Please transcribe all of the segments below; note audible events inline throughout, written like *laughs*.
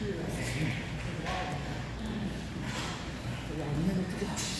いや、みんな乗ってきてほしい。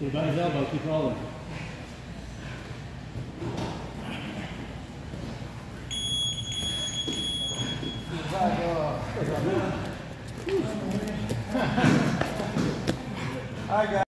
Get by his elbow, keep rolling. *laughs* I got